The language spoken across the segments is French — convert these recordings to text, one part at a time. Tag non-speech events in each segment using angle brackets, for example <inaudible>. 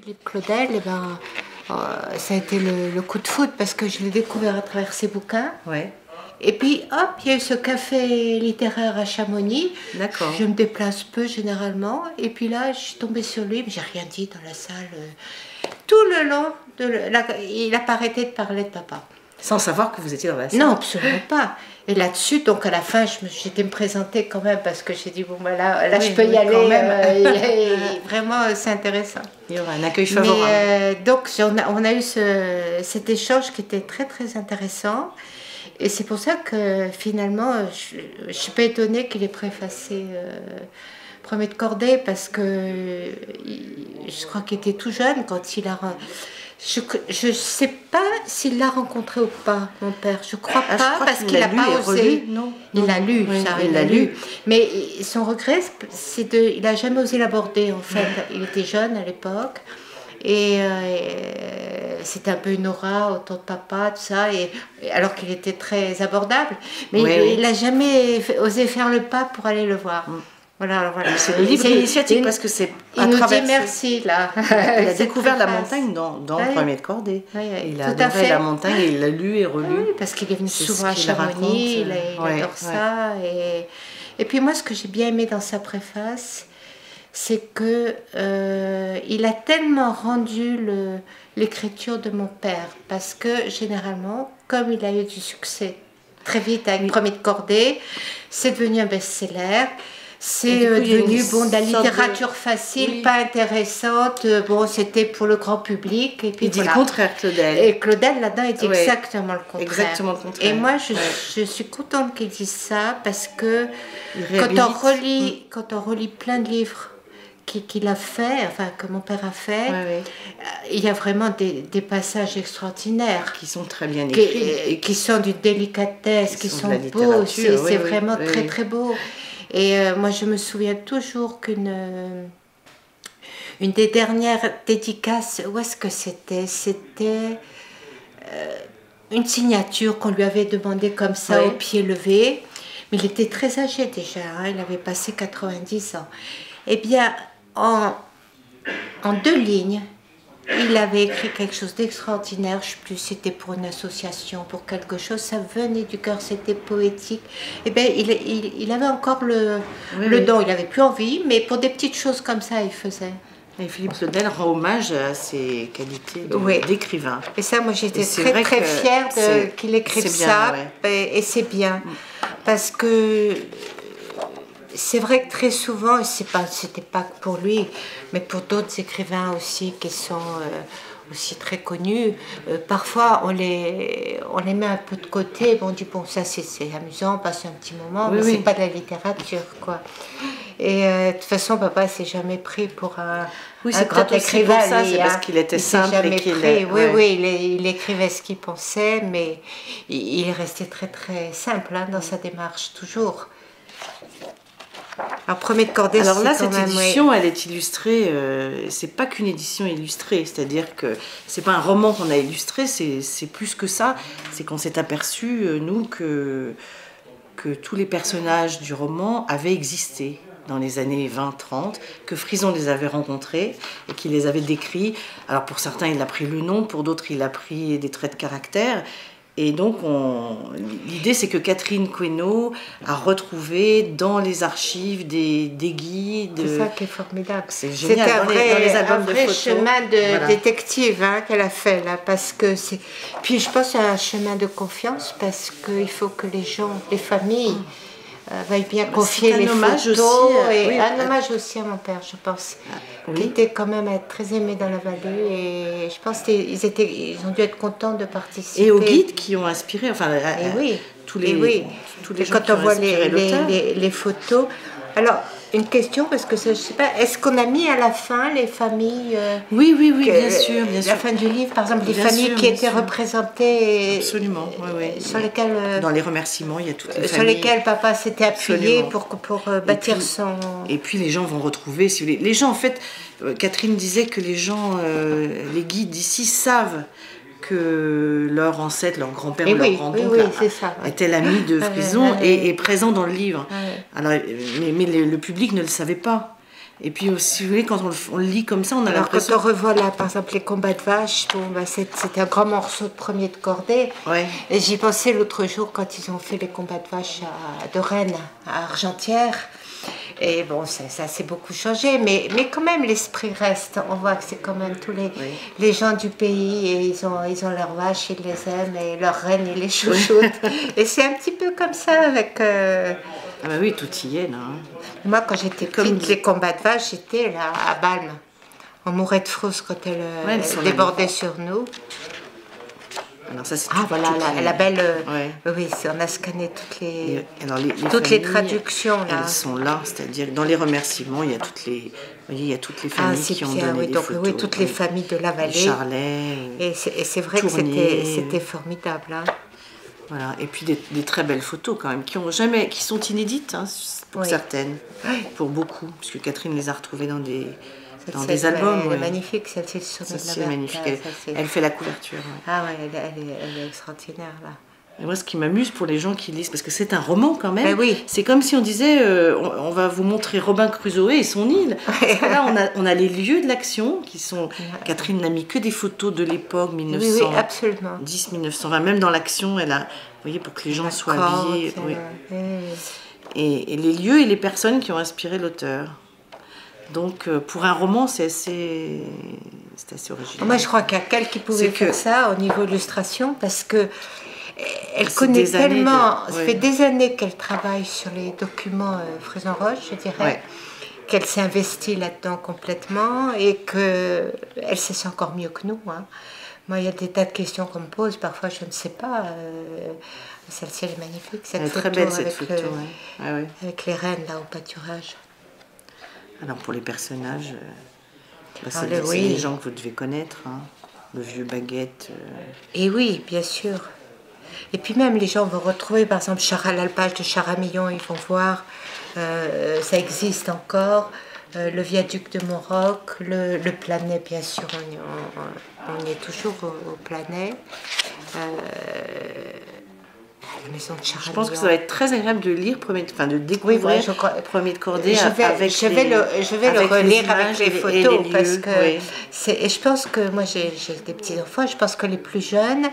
Philippe Claudel, eh ben, euh, ça a été le, coup de foot parce que je l'ai découvert à travers ses bouquins. Ouais. Et puis, hop, il y a eu ce café littéraire à Chamonix. D'accord. Je me déplace peu généralement. Et puis là, je suis tombée sur lui, mais j'ai rien dit dans la salle. Tout le long, de la- il n'a pas arrêté de parler de papa. Sans savoir que vous étiez dans la salle. Non, absolument pas. Et là-dessus, donc à la fin, j'étais me présenter quand même parce que j'ai dit, bon, ben là, là Oui, je peux oui, y aller. quand même. euh, et- et <laughs> vraiment, euh, c'est intéressant. Il y aura un accueil Mais favorable. euh, donc, on a, on a eu ce- cet échange qui était très, très intéressant. Et c'est pour ça que finalement, je ne suis pas étonnée qu'il ait préfacé euh, Premier de Cordée parce que je crois qu'il était tout jeune quand il a. Je ne sais pas s'il l'a rencontré ou pas, mon père. Je crois Ah, je pas crois parce qu'il n'a pas osé. relu, non Il l'a lu, Oui, ça, il l'a lu. lu. Mais son regret, c'est de, il a jamais osé l'aborder en fait. Il était jeune à l'époque. Et euh, c'était un peu une aura autour de papa, tout ça, et, alors qu'il était très abordable. Mais Oui, il- n'a jamais osé faire le pas pour aller le voir. Voilà, voilà. C'est le livre C'est- initiatique il- parce que c'est Il à nous travers dit merci, là. Il a <laughs> découvert la montagne dans, dans Oui. Premier de Cordée. Oui, oui, Il tout a à adoré la montagne et il l'a lu et relu. Oui, parce qu'il est venu souvent à qu'il Chamonix, il, il ouais, adore ouais. ça. Et, et puis moi, ce que j'ai bien aimé dans sa préface, c'est que euh, il a tellement rendu l'écriture de mon père, parce que généralement, comme il a eu du succès très vite avec Premier de Cordée, c'est devenu un best-seller. C'est euh, devenu bon, de la de- littérature facile, Oui. pas intéressante. euh, Bon, c'était pour le grand public. Et puis Il dit voilà. le contraire, Claudel. Et Claudel, là-dedans, il dit Ouais. exactement le contraire. Exactement le contraire. Et moi, je, Ouais. je suis contente qu'il dise ça parce que quand on, relit, quand on relit plein de livres qui- qu'il a fait, enfin que mon père a fait, Ouais, ouais. euh, il y a vraiment des, des passages extraordinaires Qui sont très bien écrits. qui sont d'une délicatesse, Qui qui, sont sont, beaux. C'est oui, c'est oui, vraiment oui, très très beau. Et euh, moi, je me souviens toujours qu'une euh, une des dernières dédicaces, où est-ce que c'était? C'était euh, une signature qu'on lui avait demandé comme ça Oui. au pied levé. Mais il était très âgé déjà, hein, il avait passé 90 ans. Eh bien, en, en deux lignes, il avait écrit quelque chose d'extraordinaire, je ne sais plus, c'était pour une association, pour quelque chose, ça venait du cœur, c'était poétique. Et bien, il, il, il avait encore le, Oui, le oui. don, il n'avait plus envie, mais pour des petites choses comme ça, il faisait. Et Philippe Claudel rend hommage à ses qualités Oui. d'écrivain. Et ça, moi, j'étais très, très fière qu'il écrive bien, ça. ouais. Et, et c'est bien. Parce que c'est vrai que très souvent, c'est pas, c'était pas que pour lui, mais pour d'autres écrivains aussi qui sont euh, aussi très connus, euh, parfois on les, on les met un peu de côté. On dit, bon, ça c'est, amusant, on passe un petit moment, Oui, mais oui. c'est pas de la littérature, quoi. Et euh, de toute façon, papa s'est jamais pris pour un, Oui, un grand écrivain. ça, c'est parce hein. qu'il était Il simple et qu'il-. Oui, ouais. oui, il, est- il écrivait ce qu'il pensait, mais il, il est resté très très simple hein, dans sa démarche, toujours. Alors, premier de cordée, Alors là, cette même, édition, elle est illustrée. euh, c'est pas qu'une édition illustrée, c'est-à-dire que c'est pas un roman qu'on a illustré, c'est c'est plus que ça. C'est qu'on s'est aperçu, euh, nous, que que tous les personnages du roman avaient existé dans les années 20-30, que Frison les avait rencontrés et qu'il les avait décrits. Alors pour certains, il a pris le nom, pour d'autres, il a pris des traits de caractère. Et donc, on- l'idée, c'est que Catherine Queneau a retrouvé dans les archives des, des guides. C'est ça qui est formidable. C'est génial. un Dans les- vrai, dans les albums un vrai chemin de Voilà. détective hein, qu'elle a fait là, parce que c'est. Puis je pense à un chemin de confiance parce qu'il faut que les gens, les familles, veuillent bien confier Bah, un les hommage photos aussi, euh, et oui, un à- hommage aussi à mon père, je pense, oui. qui était quand même euh, très aimé dans la vallée et je pense qu'ils étaient, ils ont dû être contents de participer. Et aux guides qui ont inspiré, enfin, Et oui. tous les, Et oui. tous les Et gens quand qui on voit les- les photos. Alors, une question, parce que ça, je sais pas, est-ce qu'on a mis à la fin les familles euh, Oui, oui, oui, que- bien sûr, bien La sûr. fin du livre, par exemple, les Bien familles sûr, qui étaient sûr. représentées. Absolument, oui, oui. Sur lesquelles, euh, Dans les remerciements, il y a toutes les sur familles. lesquelles papa s'était appuyé Absolument. pour, pour euh, bâtir puis- son. Et puis les gens vont retrouver, si vous voulez. Les gens, en fait, Catherine disait que les gens, euh, les guides d'ici savent que leur ancêtre, leur grand-père Eh ou leur oui, grand-oncle oui, oui, était l'ami de <laughs> Frison et est présent dans le livre. Alors, euh, mais, mais le, le public ne le savait pas. Et puis, si vous voulez, quand on le, on le lit comme ça, on a Alors quand l'impression. on revoit là, par exemple, les combats de vaches, bon, bah, c'est- c'était un grand morceau de premier de cordée. Ouais. Et j'y pensais l'autre jour quand ils ont fait les combats de vaches à, de Rennes, à Argentière. Et bon, ça, ça s'est beaucoup changé, mais, mais quand même l'esprit reste. On voit que c'est quand même tous les, Oui. les gens du pays, et ils ont, ils ont leurs vaches, ils les aiment, et leurs reines, ils les chouchoutent. <laughs> et c'est un petit peu comme ça avec... euh, Ah bah oui, tout y est, là. hein. moi, quand j'étais Comme petite, les combats de vaches, j'étais là, à Balme. On mourait de frousse quand elle, euh, Ouais, elles débordait sur nous. Alors, ça, c'est Ah voilà, la, belle... euh, Ouais. Oui, on a scanné toutes les... Et, alors, les, les Toutes les traductions, là. Elles sont là, c'est-à-dire dans les remerciements, il y a toutes les, voyez, il y a toutes les familles qui ont donné oui, des donc photos. oui, toutes les familles de la vallée. Charlet, Et c'est vrai que Tournier. c'était c'était formidable. hein. voilà. Et puis des, des très belles photos quand même, qui ont jamais, qui sont inédites hein, pour Oui. certaines, pour beaucoup, puisque Catherine les a retrouvées dans des, dans des albums. Elle ouais. est magnifique, celle-ci sur Verte, magnifique. là, Elle, ça, elle fait la couverture. ouais. Ah ouais, elle, elle est, elle est extraordinaire là. Et moi, ce qui m'amuse pour les gens qui lisent, parce que c'est un roman quand même, Ben oui. c'est comme si on disait euh, on, on va vous montrer Robin Crusoe et son île. <laughs> Parce que là, on a, on a les lieux de l'action qui sont. Catherine n'a mis que des photos de l'époque Oui, 1910, oui, absolument. 1920. Même dans l'action, elle a. Vous voyez, pour que les gens soient habillés. oui. oui, oui. Et, et les lieux et les personnes qui ont inspiré l'auteur. Donc, euh, pour un roman, c'est assez, c'est assez original. Moi, je crois qu'il y a qu'elle qui pouvait que- faire ça au niveau illustration parce que euh, elle connaît années de- tellement. Ça ouais. fait des années qu'elle travaille sur les documents euh, Frison-Roche, je dirais. Ouais. Qu'elle s'est investie là-dedans complètement et que elle sait ça encore mieux que nous. hein. Moi, il y a des tas de questions qu'on me pose. Parfois, je ne sais pas. euh, Celle-ci, elle est magnifique. Cette Elle est photo très belle cette avec, photo. le- ouais. Ouais, ouais. avec les reines là au pâturage. Alors pour les personnages, euh, bah, Ah, c'est oui. des gens que vous devez connaître. hein. Le vieux baguette. euh, Et oui, bien sûr. Et puis même les gens vont retrouver, par exemple, Chara, l'alpage de Charamillon, ils vont voir, euh, ça existe encore, euh, le viaduc de Montroc, le, le Planet, bien sûr, on y, on- on y est toujours au, au Planet. Euh, la maison de Charamillon. Je pense que ça va être très agréable de lire, premier, enfin de découvrir ouais, je crois- Premier de Cordée je vais, avec je vais les- le, je vais le avec les relire avec les photos les parce lieux, que oui. c'est et je pense que moi j'ai des petits enfants je pense que les plus jeunes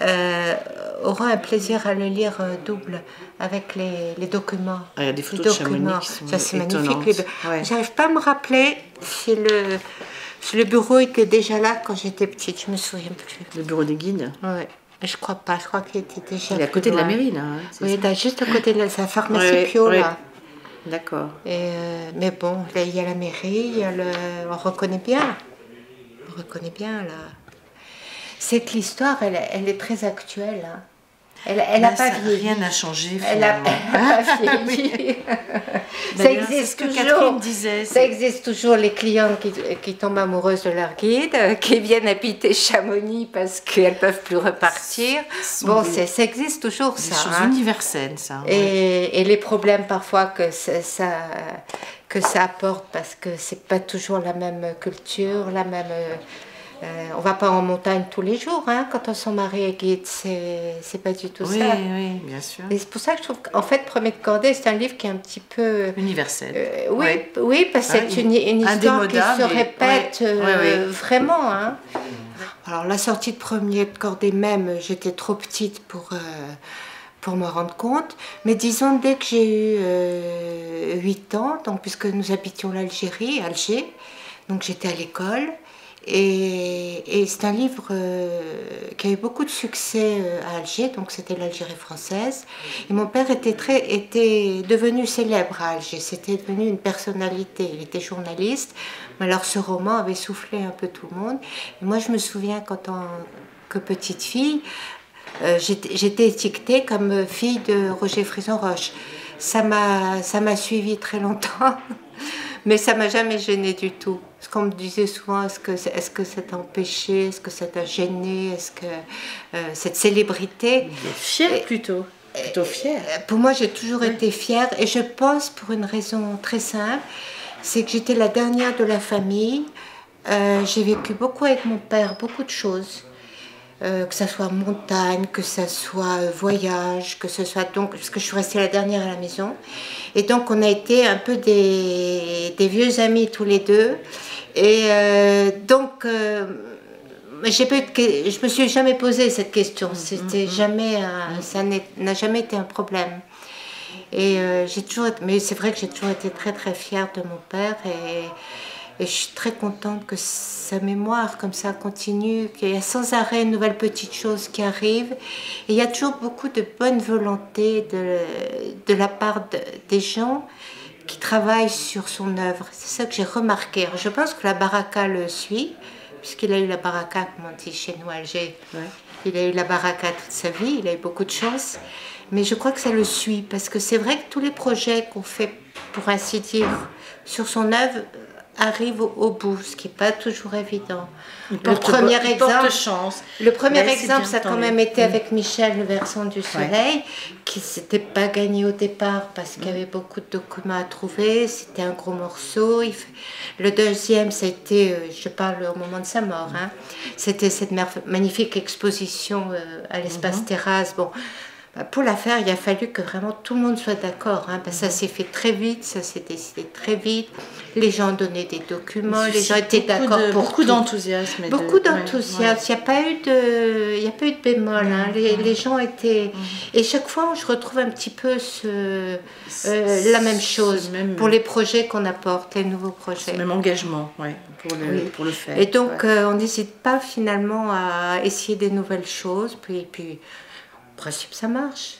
euh, auront un plaisir à le lire euh, double avec les, les documents. Ah, il y a des photos de Chamonix documents. sont Ça c'est magnifique. Ouais. J'arrive pas à me rappeler si le si le bureau était déjà là quand j'étais petite. Je me souviens plus. Le bureau des guides. Ouais. Je crois pas. Je crois qu'il était déjà. Il est à côté de la mairie là. hein, Oui, là, juste à côté de la, sa pharmacie Ouais, Pio ouais. là. D'accord. Euh, mais bon, là, il y a la mairie, il y a le... on reconnaît bien. On reconnaît bien, là. C'est que l'histoire, elle, elle est très actuelle. hein. Elle elle n'a Bah, pas ça- vieilli. Rien n'a changé Elle n'a pas vieilli. <laughs> ça D'ailleurs, c'est existe ce que toujours. Disait. Ça existe toujours les clientes qui, qui tombent amoureuses de leur guide, euh, qui viennent habiter Chamonix parce qu'elles ne peuvent plus repartir. Bon, des- ça existe toujours, Des ça. choses hein. universelles, ça. ouais. Et, et les problèmes parfois que ça, ça- que ça apporte parce que c'est pas toujours la même culture, la même. Euh, euh, on va pas en montagne tous les jours, hein, quand on son mari est guide, c'est pas du tout Oui, ça. oui, bien sûr. Et c'est pour ça que je trouve qu'en fait, Premier de Cordée, c'est un livre qui est un petit peu. Universel. euh, oui, Ouais. oui, parce que c'est une, une histoire qui se répète ouais, euh, vraiment. Hein. Alors la sortie de Premier de Cordée même, j'étais trop petite pour, euh, pour me rendre compte. Mais disons, dès que j'ai eu euh, 8 ans, donc, puisque nous habitions l'Algérie, Alger, donc j'étais à l'école. Et, c'est un livre euh, qui a eu beaucoup de succès euh, à Alger, donc c'était l'Algérie française. Et mon père était, devenu célèbre à Alger, c'était devenu une personnalité. Il était journaliste, mais alors ce roman avait soufflé un peu tout le monde. Et moi, je me souviens qu'en tant que petite fille, euh, j'étais étiquetée comme fille de Roger Frison-Roche. Ça m'a ça m'a suivi très longtemps, <laughs> mais ça m'a jamais gênée du tout. Parce qu'on me disait souvent, est-ce que, est -ce que ça t'a empêché? Est-ce que ça t'a gêné? Est-ce que euh, cette célébrité? Fière plutôt. Plutôt fière. Pour moi, j'ai toujours été fière et je pense pour une raison très simple, c'est que j'étais la dernière de la famille. Euh, j'ai vécu beaucoup avec mon père, beaucoup de choses. Euh, que ça soit montagne, que ça soit euh, voyage, que ce soit donc, parce que je suis restée la dernière à la maison. Et donc on a été un peu des, des vieux amis tous les deux. Et euh, donc, j'ai pas eu je me suis jamais posé cette question. C'était mm-hmm. jamais, ça n'a jamais été un problème. Et j'ai toujours, mais c'est vrai que j'ai toujours été très très fière de mon père et et je suis très contente que sa mémoire comme ça continue, qu'il y a sans arrêt de nouvelles petites choses qui arrivent. Et il y a toujours beaucoup de bonne volonté de, de la part des gens qui travaillent sur son œuvre. C'est ça que j'ai remarqué. je pense que la baraka le suit, puisqu'il a eu la baraka, comme on dit chez nous à Alger. Il a eu la baraka toute sa vie, il a eu beaucoup de chance. Mais je crois que ça le suit, parce que c'est vrai que tous les projets qu'on fait, pour ainsi dire, sur son œuvre, arrive au, bout, ce qui n'est pas toujours évident. le premier exemple, chance. Le premier exemple, ça a quand même été avec Michel, le versant du soleil, qui s'était pas gagné au départ parce qu'il y avait beaucoup de documents à trouver. C'était un gros morceau. Le deuxième, c'était, euh, je parle au moment de sa mort, hein, c'était cette magnifique exposition euh, à l'espace mhm. terrasse. Bon, pour la faire, il a fallu que vraiment tout le monde soit d'accord. Hein, parce que ça mhm. s'est fait très vite, ça s'est décidé très vite. Les gens donnaient des documents, les gens étaient d'accord pour beaucoup d'enthousiasme. Beaucoup d'enthousiasme. Il n'y a pas eu de, il y a pas eu de bémol. Hein. Les, les, gens étaient. Mhm. Et chaque fois, je retrouve un petit peu ce, euh, la même chose pour les projets qu'on apporte, les nouveaux projets. Le même engagement, ouais, pour le, pour le faire. Et donc, euh, on n'hésite pas finalement à essayer des nouvelles choses, puis puis principe, ça marche.